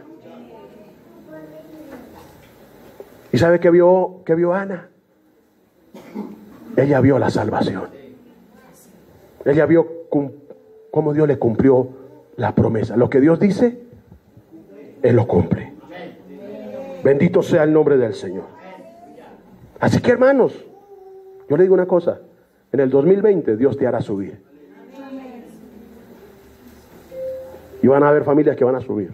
¿Y sabe qué vio, qué vio Ana? Ella vio la salvación. Ella vio cómo Dios le cumplió la promesa. Lo que Dios dice, Él lo cumple. Bendito sea el nombre del Señor. Así que hermanos, yo le digo una cosa. En el 2020 Dios te hará subir. Y van a haber familias que van a subir.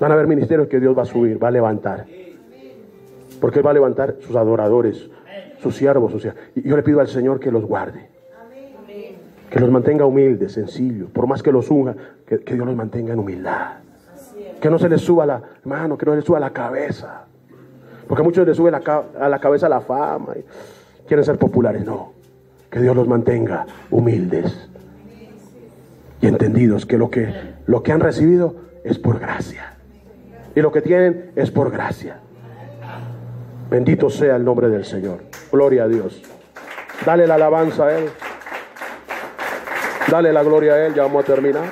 Van a haber ministerios que Dios va a subir, va a levantar. Porque Él va a levantar sus adoradores, sus siervos, siervas. Y yo le pido al Señor que los guarde. Que los mantenga humildes, sencillos. Por más que los unja, que, Dios los mantenga en humildad. Que no se les suba la mano, que no les suba la cabeza. Porque a muchos les sube la a la cabeza la fama y quieren ser populares. No. Que Dios los mantenga humildes y entendidos que lo que, lo que han recibido es por gracia. Y lo que tienen es por gracia. Bendito sea el nombre del Señor. Gloria a Dios. Dale la alabanza a Él. Dale la gloria a Él. Ya vamos a terminar.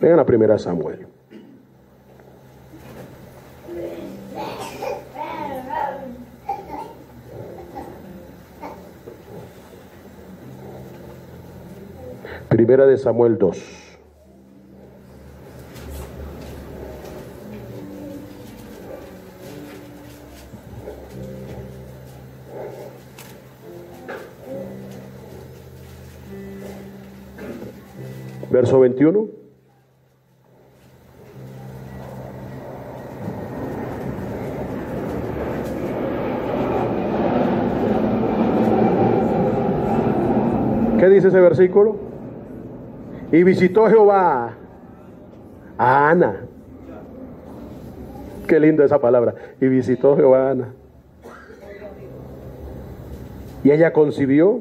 Vengan a primera Samuel. Primera de Samuel 2. Verso 21. ¿Qué dice ese versículo? Y visitó Jehová a Ana. Qué linda esa palabra. Y visitó Jehová a Ana. Y ella concibió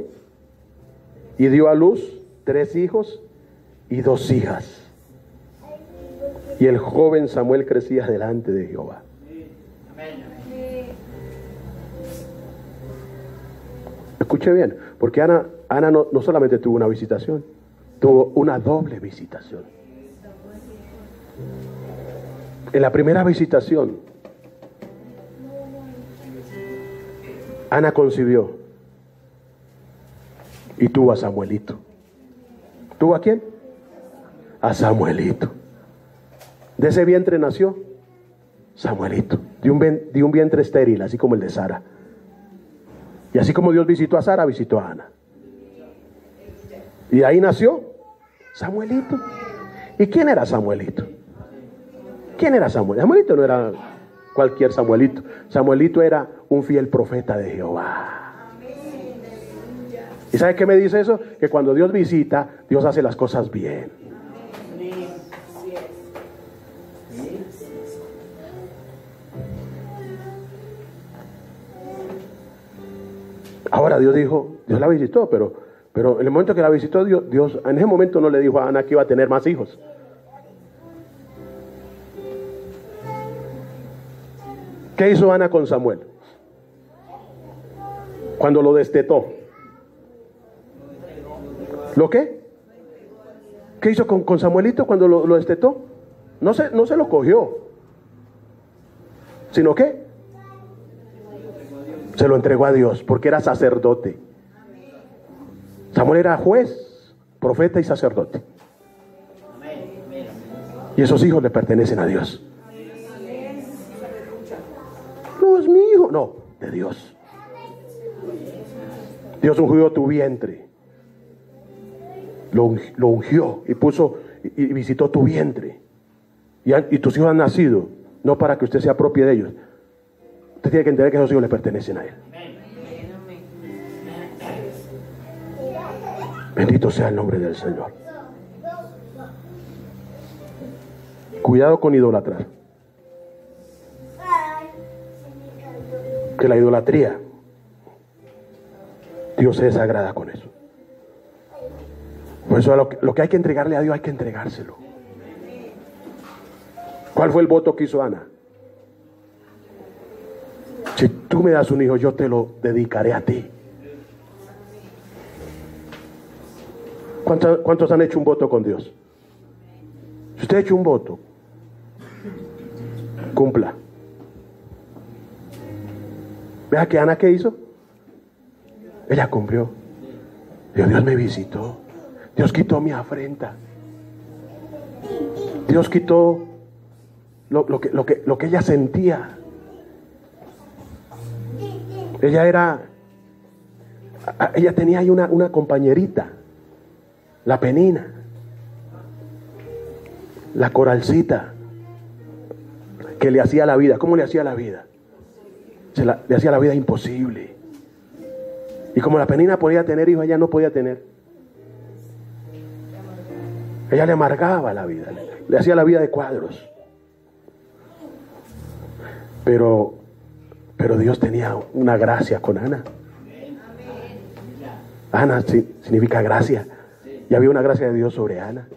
y dio a luz tres hijos y dos hijas. Y el joven Samuel crecía delante de Jehová. Escuche bien, porque Ana, Ana no, no solamente tuvo una visitación, tuvo una doble visitación. En la primera visitación, Ana concibió y tuvo a Samuelito. ¿Tuvo a quién? A Samuelito. De ese vientre nació Samuelito, de un, de un vientre estéril, así como el de Sara. Y así como Dios visitó a Sara, visitó a Ana. Y ahí nació Samuelito. ¿Y quién era Samuelito? ¿Quién era Samuel? Samuelito no era cualquier Samuelito. Samuelito era un fiel profeta de Jehová. ¿Y sabe qué me dice eso? Que cuando Dios visita, Dios hace las cosas bien. Ahora Dios dijo, Dios la visitó, pero, pero en el momento que la visitó Dios, Dios en ese momento no le dijo a Ana que iba a tener más hijos. ¿Qué hizo Ana con Samuel? Cuando lo destetó. ¿Lo qué? ¿Qué hizo con, con Samuelito cuando lo, lo destetó? No se, no se lo cogió. ¿Sino qué? Se lo entregó a Dios porque era sacerdote. Samuel era juez, profeta y sacerdote. Y esos hijos le pertenecen a Dios. No es mi hijo, no, de Dios. Dios ungió tu vientre. Lo, lo ungió y puso y, visitó tu vientre. Y, tus hijos han nacido, no para que usted se apropie de ellos. Usted tiene que entender que esos hijos le pertenecen a Él. Bendito sea el nombre del Señor. Cuidado con idolatrar. Que la idolatría, Dios se desagrada con eso. Por eso lo que, hay que entregarle a Dios hay que entregárselo. ¿Cuál fue el voto que hizo Ana? Si tú me das un hijo, yo te lo dedicaré a ti. ¿Cuántos, han hecho un voto con Dios? Si usted ha hecho un voto, cumpla. Vea que Ana qué hizo. Ella cumplió. Dios, me visitó. Dios quitó mi afrenta. Dios quitó lo, lo que, lo, que, lo que ella sentía. Ella era, ella tenía ahí una, una compañerita, la penina, la coralcita, que le hacía la vida. ¿Cómo le hacía la vida? Le hacía la vida imposible. Y como la penina podía tener hijos, ella no podía tener. Ella le amargaba la vida, le, le hacía la vida de cuadros. Pero, pero Dios tenía una gracia con Ana. Ana si- significa gracia. Y había una gracia de Dios sobre Ana.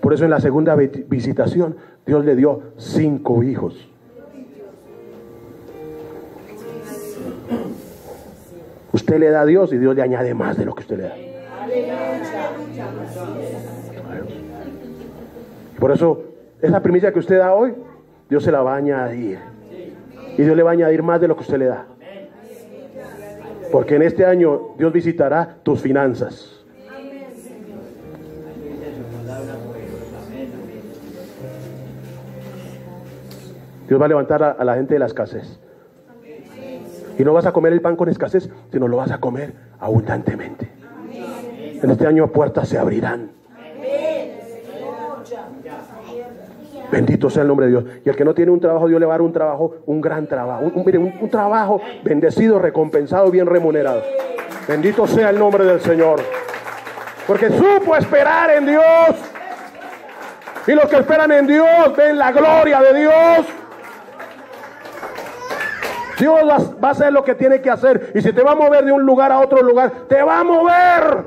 Por eso en la segunda vi- visitación Dios le dio cinco hijos. Usted le da a Dios y Dios le añade más de lo que usted le da. Por eso, esa primicia que usted da hoy, Dios se la va a añadir. Y Dios le va a añadir más de lo que usted le da. Porque en este año Dios visitará tus finanzas. Dios va a levantar a, la gente de la escasez. Y no vas a comer el pan con escasez, sino lo vas a comer abundantemente. En este año puertas se abrirán. Bendito sea el nombre de Dios. Y el que no tiene un trabajo, Dios le va a dar un trabajo, un gran trabajo. Un trabajo bendecido, recompensado, bien remunerado. Bendito sea el nombre del Señor. Porque supo esperar en Dios. Y los que esperan en Dios ven la gloria de Dios. Dios va- a hacer lo que tiene que hacer. Y si te va a mover de un lugar a otro lugar, te va a mover.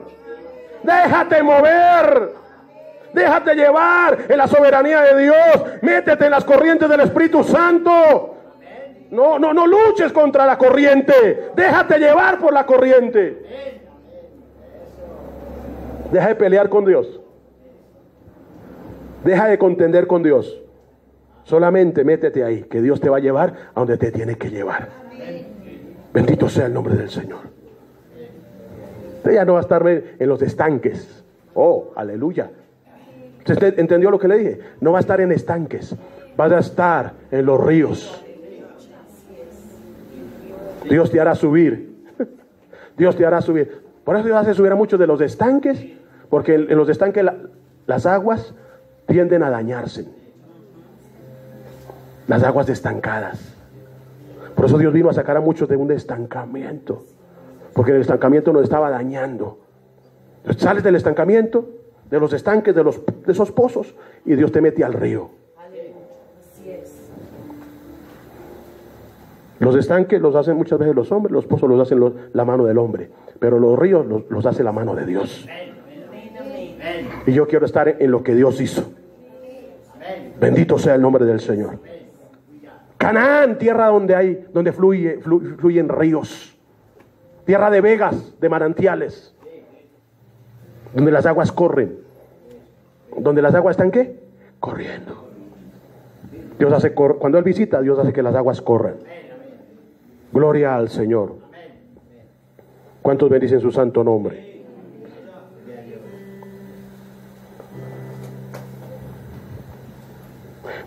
Déjate mover. Déjate llevar en la soberanía de Dios. Métete en las corrientes del Espíritu Santo. No, no, no luches contra la corriente. Déjate llevar por la corriente. Deja de pelear con Dios. Deja de contender con Dios. Solamente métete ahí, que Dios te va a llevar a donde te tiene que llevar. Bendito sea el nombre del Señor. Usted ya no va a estar en los estanques. Oh, aleluya. ¿Usted entendió lo que le dije? No va a estar en estanques. Va a estar en los ríos. Dios te hará subir. Dios te hará subir. Por eso Dios hace subir a muchos de los estanques, porque en los estanques la- las aguas tienden a dañarse. Las aguas estancadas. Por eso Dios vino a sacar a muchos de un estancamiento. Porque el estancamiento nos estaba dañando. Sales del estancamiento, de los estanques, de, los, de esos pozos, y Dios te mete al río. Los estanques los hacen muchas veces los hombres, los pozos los hacen la mano del hombre, pero los ríos los, los hace la mano de Dios. Y yo quiero estar en lo que Dios hizo. Bendito sea el nombre del Señor. Canaán, tierra donde hay, donde fluye, flu- fluyen ríos. Tierra de vegas, de manantiales. Donde las aguas corren. Donde las aguas están qué? Corriendo. Dios hace cuando Él visita, Dios hace que las aguas corran. Gloria al Señor. ¿Cuántos bendicen su santo nombre?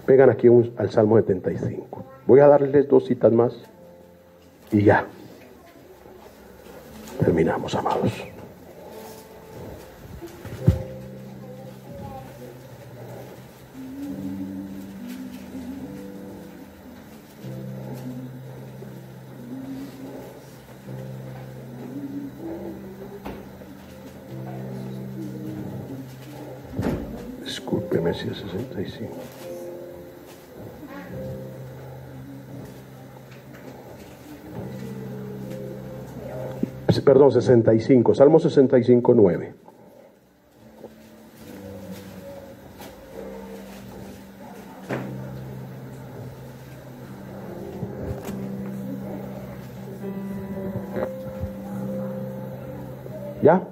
Vengan aquí un- al Salmo 75. Voy a darles dos citas más y ya. Terminamos, amados. Discúlpeme si es 65. perdón, 65, Salmo 65, 9. ¿Ya?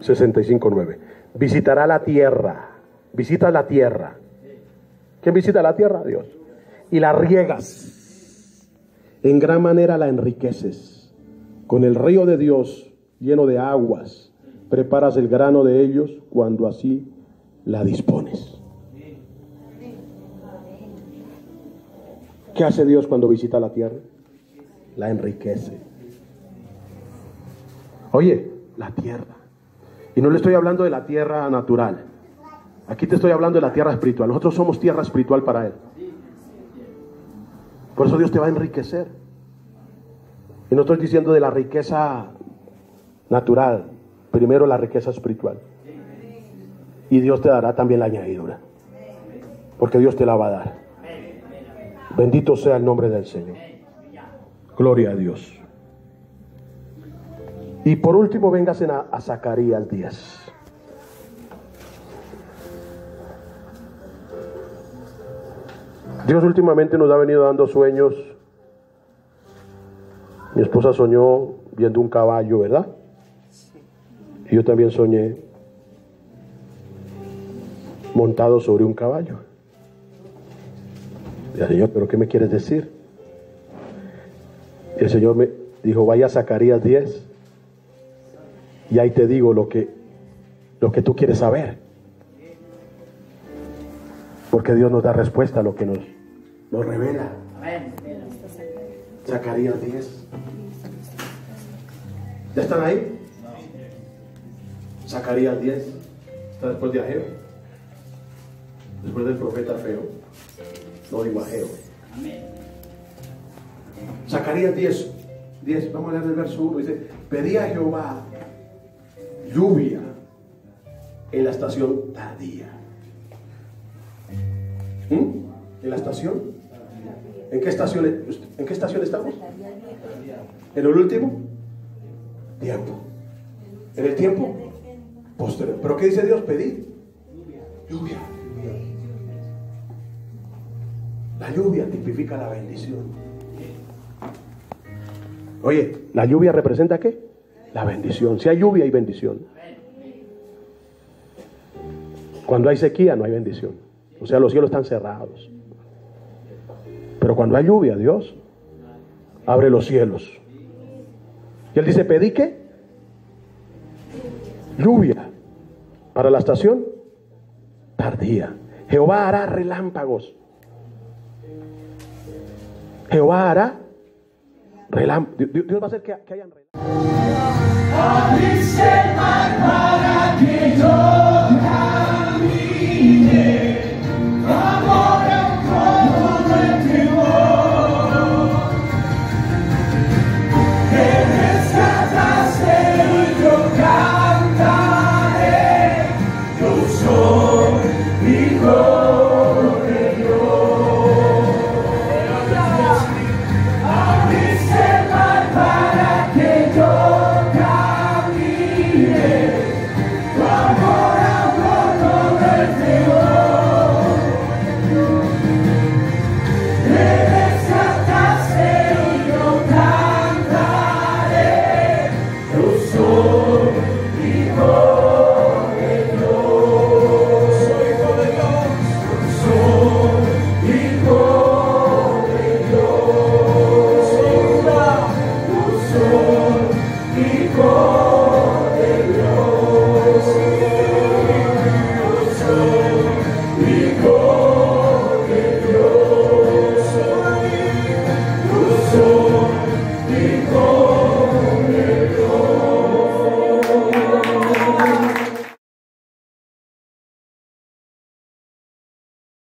65.9. Visitará la tierra. Visita la tierra. ¿Quién visita la tierra? Dios. Y la riegas. En gran manera la enriqueces con el río de Dios lleno de aguas. Preparas el grano de ellos cuando así la dispones. ¿Qué hace Dios cuando visita la tierra? La enriquece. Oye, la tierra. Y no le estoy hablando de la tierra natural. Aquí te estoy hablando de la tierra espiritual. Nosotros somos tierra espiritual para Él. Por eso Dios te va a enriquecer. Y no estoy diciendo de la riqueza natural, primero la riqueza espiritual. Y Dios te dará también la añadidura. Porque Dios te la va a dar. Bendito sea el nombre del Señor. Gloria a Dios. Y por último, vengasen a, a Zacarías 10. Dios últimamente nos ha venido dando sueños. Mi esposa soñó viendo un caballo, ¿verdad? Y yo también soñé montado sobre un caballo. Y el Señor, ¿pero qué me quieres decir? Y el Señor me dijo, vaya a Zacarías 10 y ahí te digo lo que, lo que tú quieres saber. Porque Dios nos da respuesta a lo que nos, nos revela. Zacarías 10. ¿Ya están ahí? Zacarías 10. Está después de Ageo. Después del profeta feo. No digo Ageo. Zacarías 10. 10. Vamos a leer el verso 1. Dice, pedía a Jehová lluvia en la estación tardía. ¿Mm? ¿En la estación? ¿En qué estación, ¿En qué estación estamos? ¿En el último? Tiempo. ¿En el tiempo? Posterior. ¿Pero qué dice Dios? Pedí. Lluvia. La lluvia tipifica la bendición. Oye, ¿la lluvia representa qué? La bendición. Si hay lluvia, hay bendición. Cuando hay sequía, no hay bendición. O sea, los cielos están cerrados. Pero cuando hay lluvia, Dios abre los cielos. Y él dice, pedí qué? Lluvia para la estación tardía. Jehová hará relámpagos. Jehová hará relámpagos. Dios va a hacer que, que hayan relámpagos.